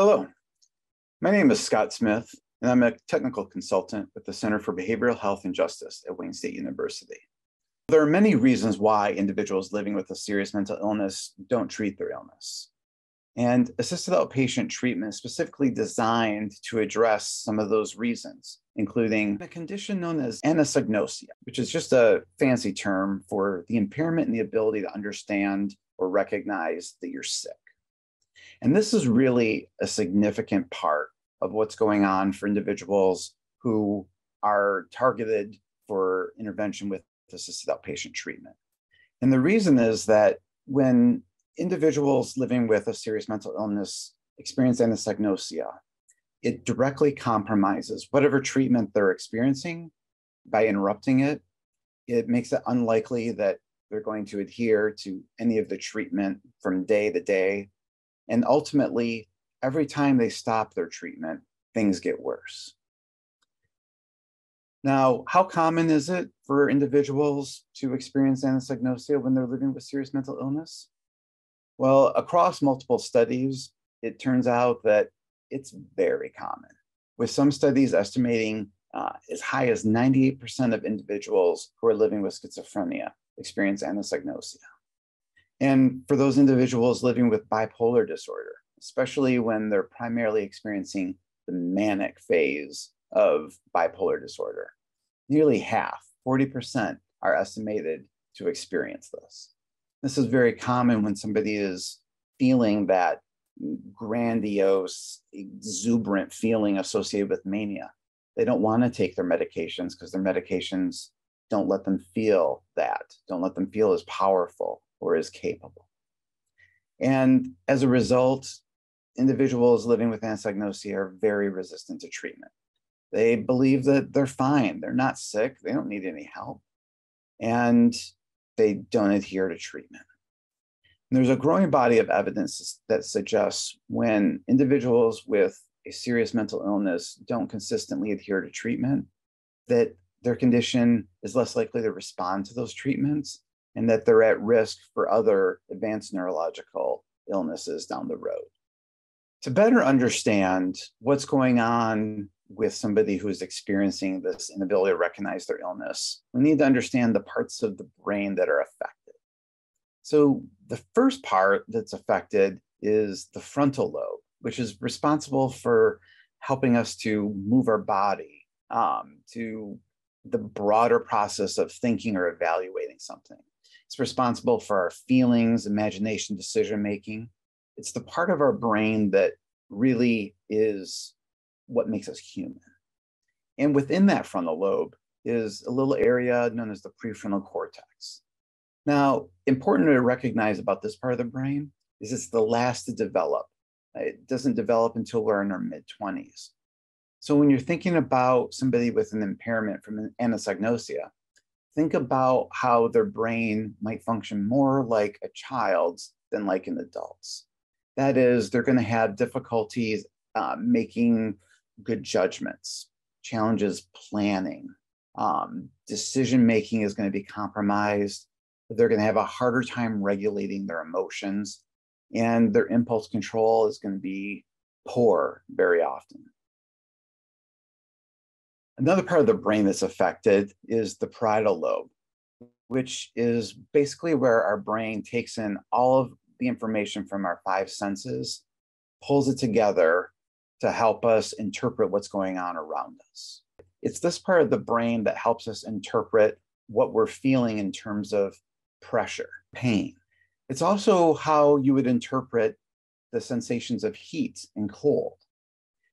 Hello, my name is Scott Smith, and I'm a technical consultant with the Center for Behavioral Health and Justice at Wayne State University. There are many reasons why individuals living with a serious mental illness don't treat their illness. And assisted outpatient treatment is specifically designed to address some of those reasons, including a condition known as anosognosia, which is just a fancy term for the impairment in the ability to understand or recognize that you're sick. And this is really a significant part of what's going on for individuals who are targeted for intervention with assisted outpatient treatment. And the reason is that when individuals living with a serious mental illness experience anosognosia, it directly compromises whatever treatment they're experiencing by interrupting it. It makes it unlikely that they're going to adhere to any of the treatment from day to day and ultimately, every time they stop their treatment, things get worse. Now, how common is it for individuals to experience anosognosia when they're living with serious mental illness? Well, across multiple studies, it turns out that it's very common, with some studies estimating uh, as high as 98% of individuals who are living with schizophrenia experience anosognosia. And for those individuals living with bipolar disorder, especially when they're primarily experiencing the manic phase of bipolar disorder, nearly half, 40%, are estimated to experience this. This is very common when somebody is feeling that grandiose, exuberant feeling associated with mania. They don't want to take their medications because their medications don't let them feel that, don't let them feel as powerful or is capable. And as a result, individuals living with anosognosia are very resistant to treatment. They believe that they're fine, they're not sick, they don't need any help, and they don't adhere to treatment. There's a growing body of evidence that suggests when individuals with a serious mental illness don't consistently adhere to treatment, that their condition is less likely to respond to those treatments and that they're at risk for other advanced neurological illnesses down the road. To better understand what's going on with somebody who's experiencing this inability to recognize their illness, we need to understand the parts of the brain that are affected. So, the first part that's affected is the frontal lobe, which is responsible for helping us to move our body, um, to the broader process of thinking or evaluating something. It's responsible for our feelings, imagination, decision making. It's the part of our brain that really is what makes us human. And within that frontal lobe is a little area known as the prefrontal cortex. Now, important to recognize about this part of the brain is it's the last to develop. It doesn't develop until we're in our mid 20s. So when you're thinking about somebody with an impairment from an anosognosia, think about how their brain might function more like a child's than like an adult's. That is, they're going to have difficulties uh, making good judgments, challenges planning, um, decision making is going to be compromised. They're going to have a harder time regulating their emotions, and their impulse control is going to be poor very often. Another part of the brain that's affected is the parietal lobe, which is basically where our brain takes in all of the information from our five senses, pulls it together to help us interpret what's going on around us. It's this part of the brain that helps us interpret what we're feeling in terms of pressure, pain. It's also how you would interpret the sensations of heat and cold.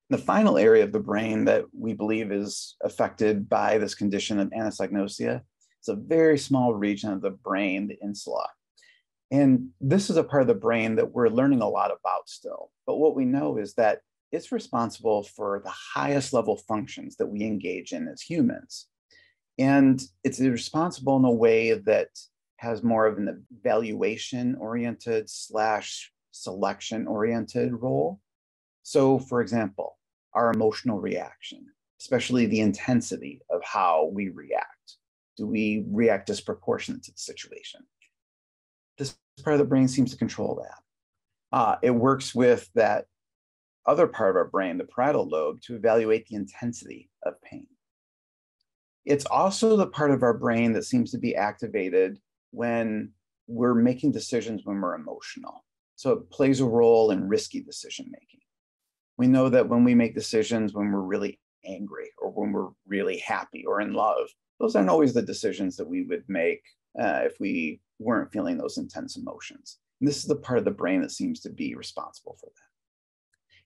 The final area of the brain that we believe is affected by this condition of anosognosia is a very small region of the brain, the insula. And this is a part of the brain that we're learning a lot about still. But what we know is that it's responsible for the highest level functions that we engage in as humans. And it's responsible in a way that has more of an evaluation oriented slash selection oriented role. So, for example, our emotional reaction, especially the intensity of how we react. Do we react disproportionate to the situation? This part of the brain seems to control that. Uh, it works with that other part of our brain, the parietal lobe, to evaluate the intensity of pain. It's also the part of our brain that seems to be activated when we're making decisions when we're emotional. So it plays a role in risky decision making. We know that when we make decisions when we're really angry or when we're really happy or in love, those aren't always the decisions that we would make uh, if we weren't feeling those intense emotions. And this is the part of the brain that seems to be responsible for that.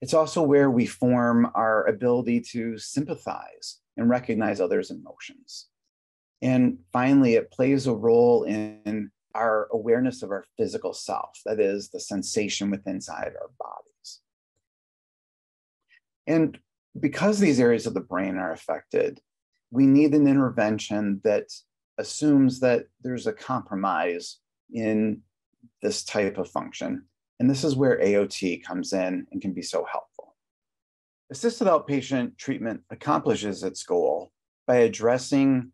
It's also where we form our ability to sympathize and recognize others' emotions. And finally, it plays a role in our awareness of our physical self, that is, the sensation within inside our bodies. And because these areas of the brain are affected, we need an intervention that assumes that there's a compromise in this type of function and this is where AOT comes in and can be so helpful. Assisted outpatient treatment accomplishes its goal by addressing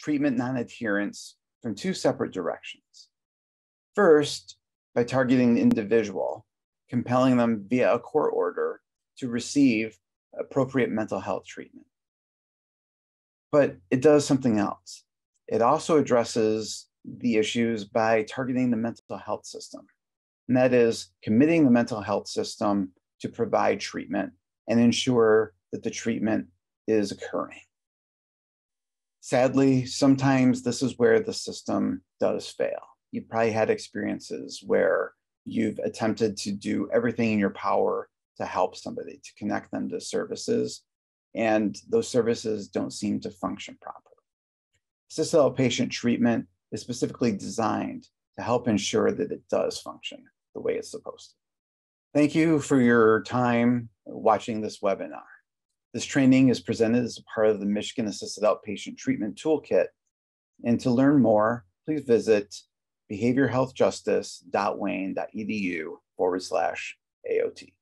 treatment non-adherence from two separate directions. First, by targeting the individual, compelling them via a court order to receive appropriate mental health treatment. But it does something else. It also addresses the issues by targeting the mental health system and that is committing the mental health system to provide treatment and ensure that the treatment is occurring. Sadly, sometimes this is where the system does fail. You've probably had experiences where you've attempted to do everything in your power to help somebody, to connect them to services, and those services don't seem to function properly. Assisted outpatient treatment is specifically designed to help ensure that it does function the way it's supposed to. Thank you for your time watching this webinar. This training is presented as a part of the Michigan Assisted Outpatient Treatment Toolkit. And to learn more, please visit behaviorhealthjustice.wayne.edu forward slash AOT.